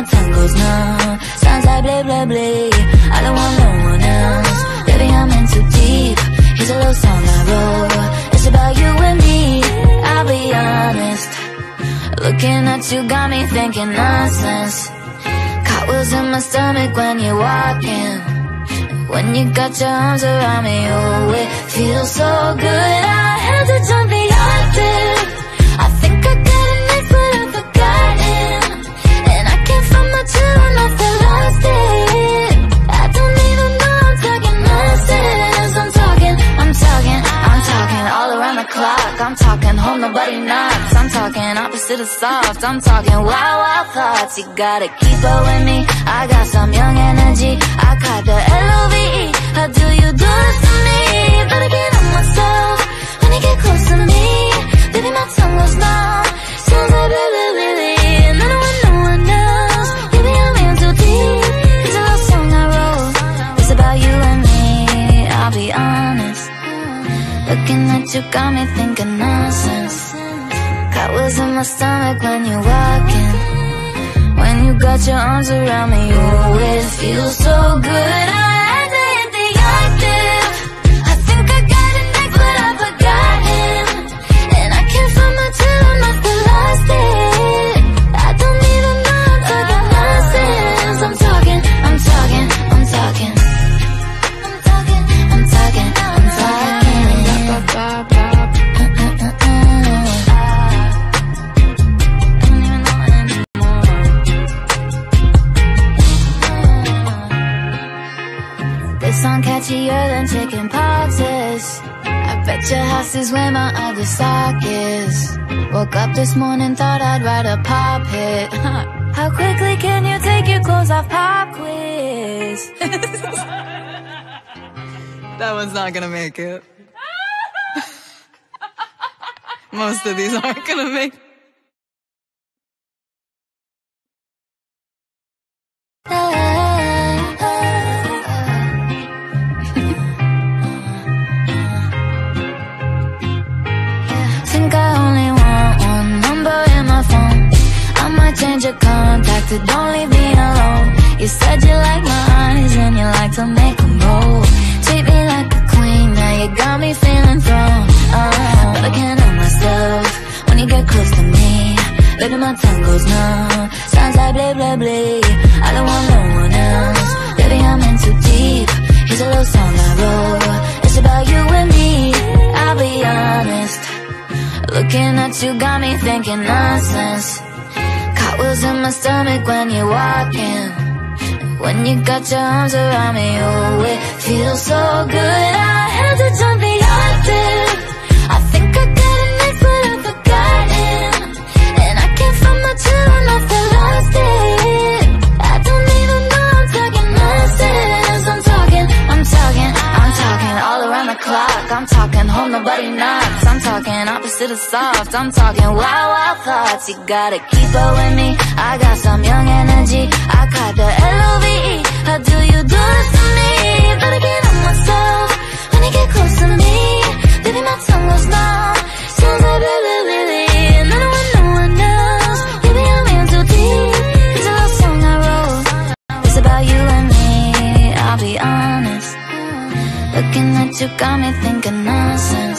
my tongue goes numb. Sounds like blah blah blah. I don't want no one else. Baby, I'm in too deep. Here's a little song I wrote. It's about you and me. I'll be honest. Looking at you got me thinking nonsense. Caught wheels in my stomach when you're walking. When you got your arms around me, oh, it feels so good. I had to jump the octave. I'm talking less I'm talking, I'm talking, I'm talking all around the clock. I'm talking home, nobody knocks. I'm talking opposite of soft. I'm talking wild, wild thoughts. You gotta keep up with me. I got some young energy. I caught the L-O-V-E. How do you do this Woke up this morning, thought I'd write a pop hit. How quickly can you take your clothes off? Pop quiz. That one's not gonna make it. Most of these aren't gonna make You got me thinking nonsense. Caught wheels in my stomach when you're walking. When you got your arms around me, oh, it feels so good. I had to jump the octave. I think I got it next, but I've forgotten. And I can't find my tune, I feel lost it. I don't even know I'm talking nonsense. I'm talking, I'm talking, I'm talking all around the clock. I'm talking home, nobody knocks. Talking opposite of soft. I'm talking wild, wild thoughts. You gotta keep up with me. I got some young energy. I caught the L-O-V-E. How do you do this to me? But I can't myself when you get close to me. Baby, my tongue goes numb. Sounds like blah, blah. And I don't want no one else. Baby, I'm in too deep. It's a love song I wrote. It's about you and me. I'll be honest. Looking at you got me thinking nonsense.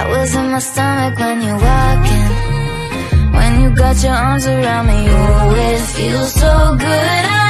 Got wheels in my stomach when you're walking. When you got your arms around me, oh, it feels so good. I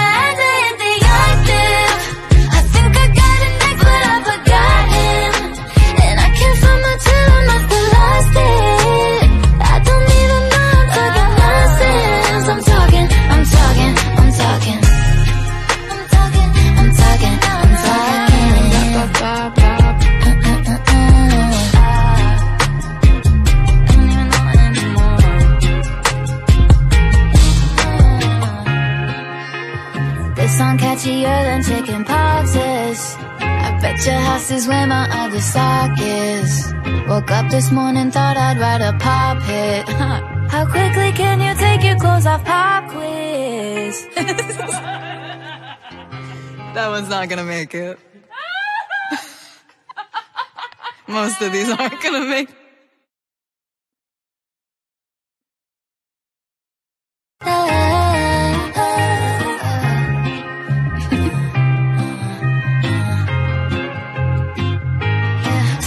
clothes off? Pop quiz. That one's not gonna make it. Most of these aren't gonna make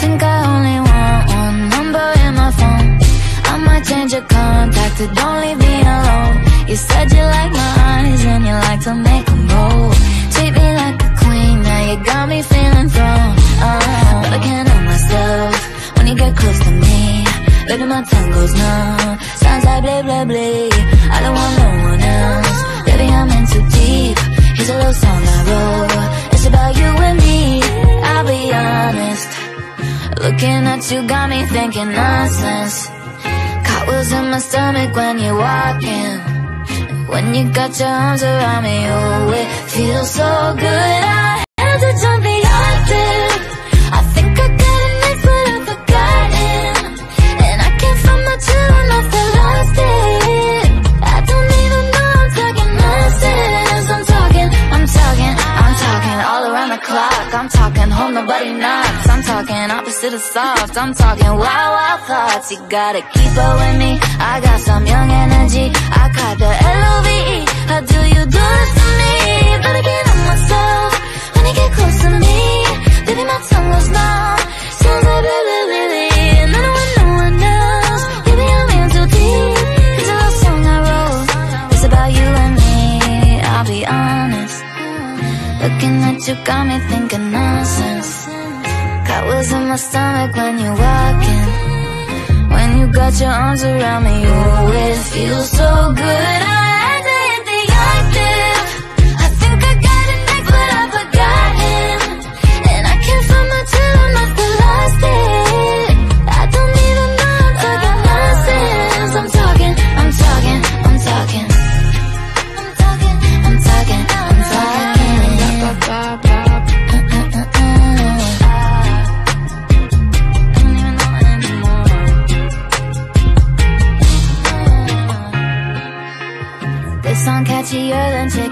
Think I only want one number in my phone. I might change your contact don't leave me alone. You said you like my eyes and you like to make them roll. Treat me like a queen, now you got me feeling thrown. Uh, but I can't help myself when you get close to me. Baby, my tongue goes numb. Sounds like blah blah blah. I don't want no one else. Baby, I'm in too deep. Here's a little song I wrote. It's about you and me. I'll be honest. Looking at you got me thinking nonsense. Caught wheels in my stomach when you're walking. When you got your arms around me, oh, it feels so good. I had to jump the talking opposite of soft. I'm talking wild, wild thoughts. You gotta keep up with me. I got some young energy. I caught the L-O-V-E. How do you do this to me? But I can't myself when you get close to me. Baby, my tongue goes numb. Sounds like blah, blah, blah, blah. And no one. Baby, I'm in deep. It's a love song I wrote. It's about you and me. I'll be honest. Looking at you got me thinking nonsense. Got was in my stomach when you're walking. When you got your arms around me, oh, it feels so good. I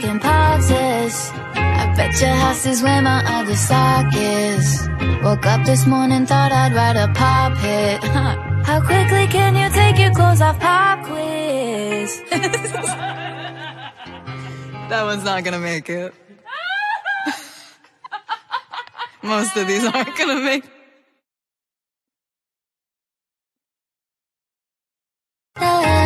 catchier than chicken poxes. I bet your house is where my other sock is. Woke up this morning, thought I'd write a pop hit. How quickly can you take your clothes off? Pop quiz. That one's not gonna make it. Most of these aren't gonna make Think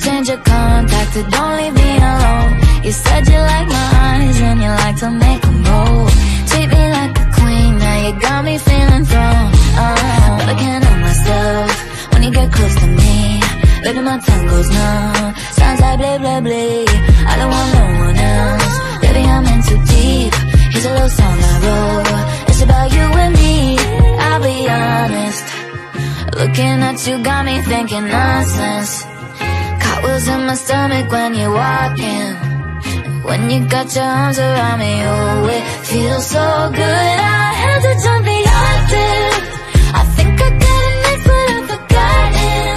change your contact don't leave me alone. You said you like my eyes and you like to make them roll. Treat me like a queen, now you got me feeling thrown. Uh, but I can't help myself when you get close to me. Baby, my tongue goes numb. Sounds like blah blah blah. I don't want no one else. Baby, I'm in too deep. Here's a little song I wrote. It's about you and me. I'll be honest. Looking at you got me thinking nonsense. Caught wheels in my stomach when you're walking. When you got your arms around me, oh, it feels so good. I had to jump the octave. I think I got it next, but I've forgotten.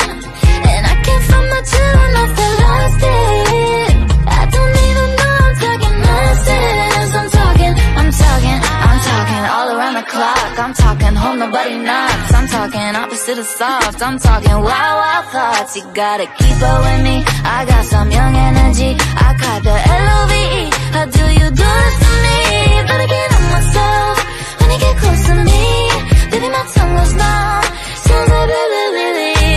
And I can't find my tune, I feel lost it. I don't even know I'm talking nonsense. I'm talking, I'm talking, I'm talking all around the clock. I'm talking home, nobody knocks. I'm talking opposite of soft. I'm talking wild, wild thoughts. You gotta keep up with me. I got some young energy. I caught the L-O-V-E. How do you do this to me? But I can't help myself when you get close to me. Baby, my tongue goes numb. Sounds like blah.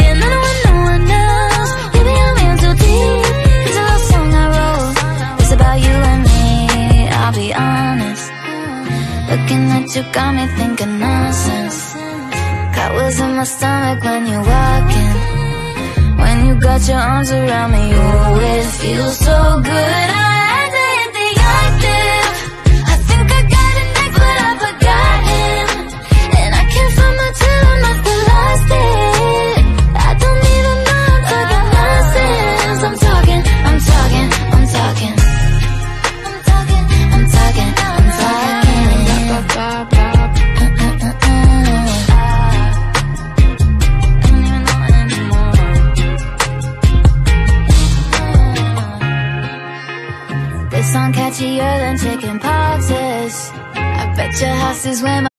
And I don't want no one else. Baby, I'm in too deep. It's a love song I wrote. It's about you and me. I'll be honest. Looking at you got me thinking nonsense. Got wheels in my stomach when you're walking. When you got your arms around me, oh, it feels so good. I itchier than taking parties. I bet your house is where my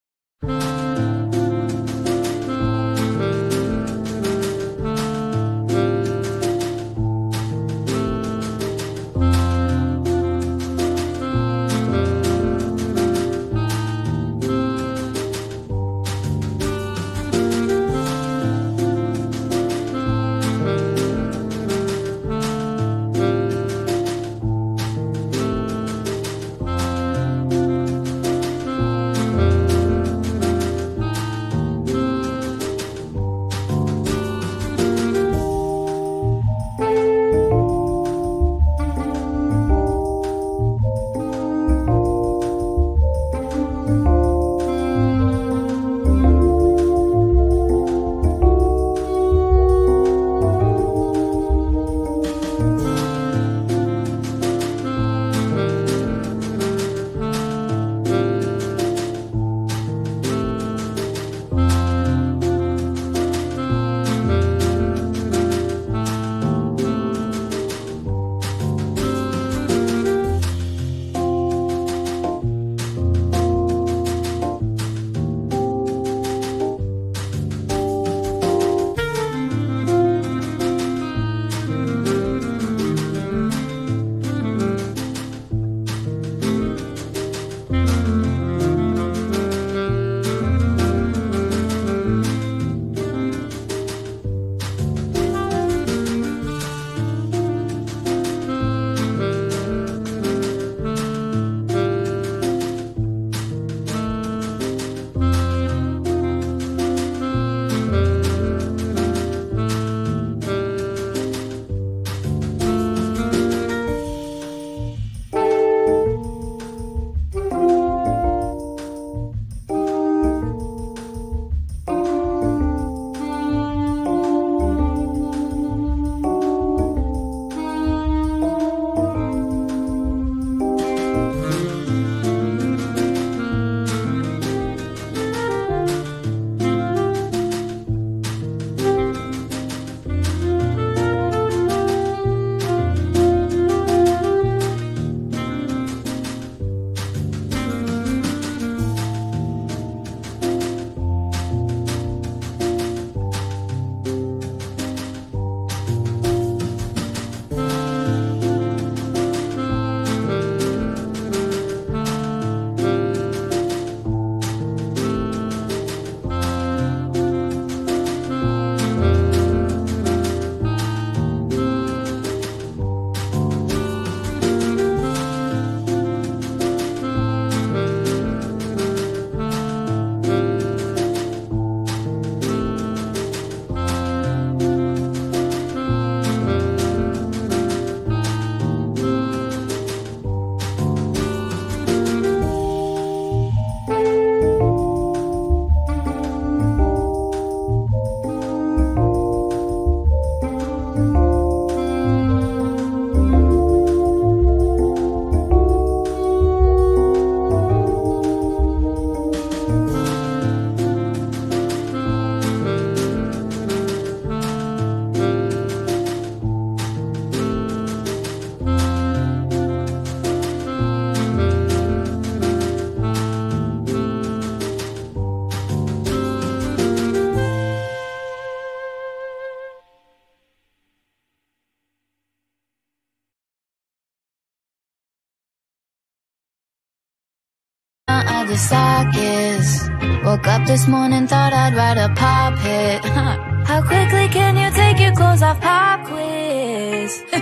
the sockets. Woke up this morning, thought I'd write a pop hit. How quickly can you take your clothes off? Pop quiz.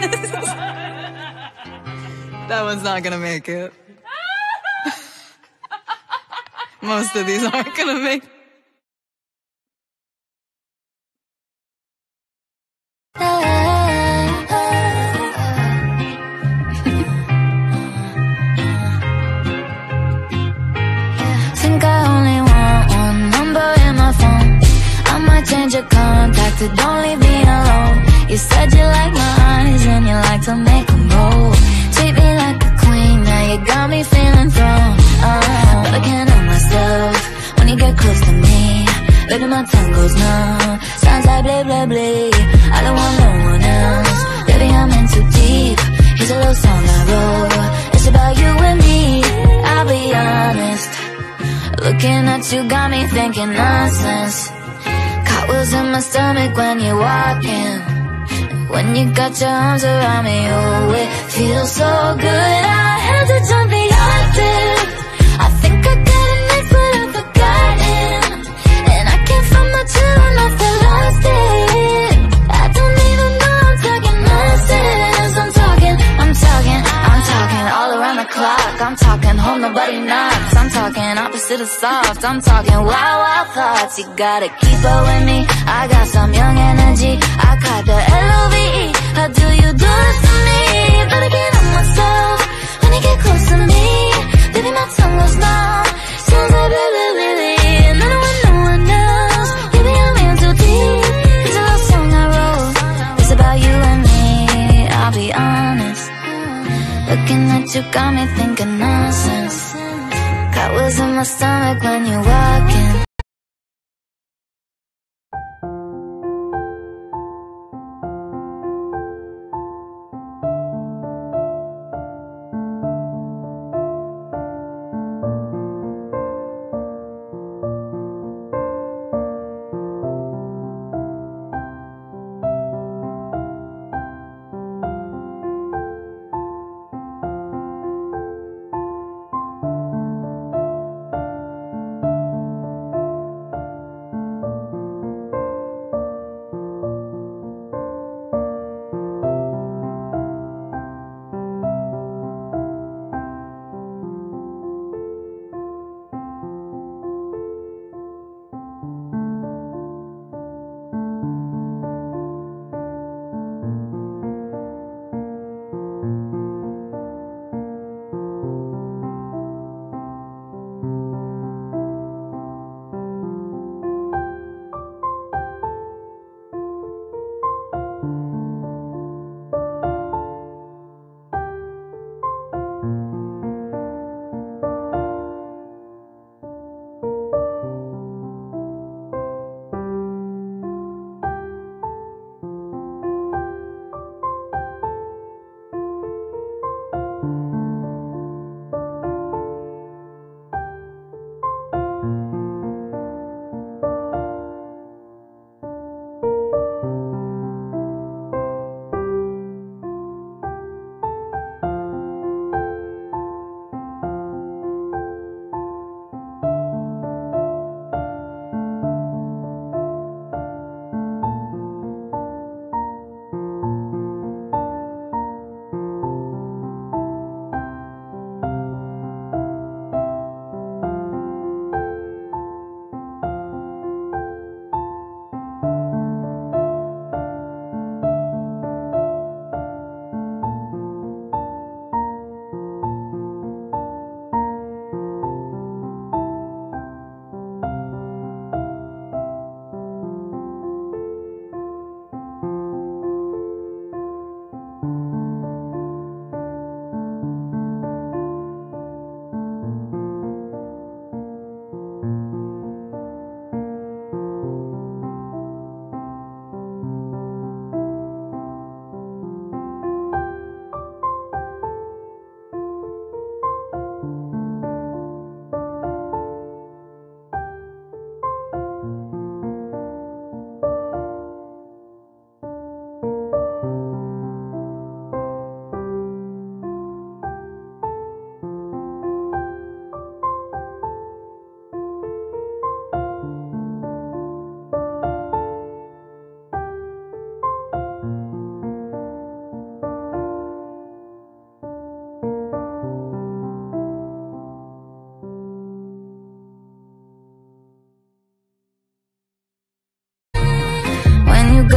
That one's not gonna make it. Most of these aren't gonna make so don't leave me alone. You said you like my eyes and you like to make them bold Treat me like a queen, now you got me feeling thrown. But I can't help myself when you get close to me. Baby, my tongue goes numb, sounds like bleh bleh bleh. I don't want no one else, baby, I'm in too deep. Here's a little song I wrote, it's about you and me. I'll be honest. Looking at you got me thinking nonsense. Was in my stomach when you walk in? When you got your arms around me, oh, it feels so good. I had to jump in. I'm talking home, nobody knocks. I'm talking opposite of soft. I'm talking wild, wild thoughts. You gotta keep up with me. I got some young energy. I caught the L-O-V-E.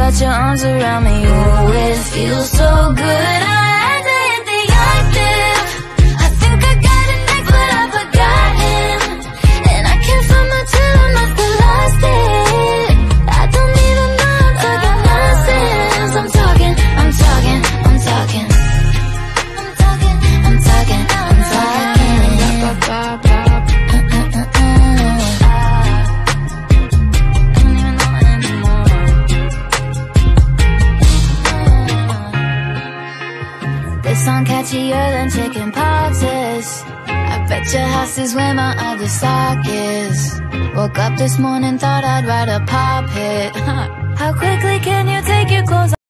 Got your arms around me, oh, always feels so good. This morning,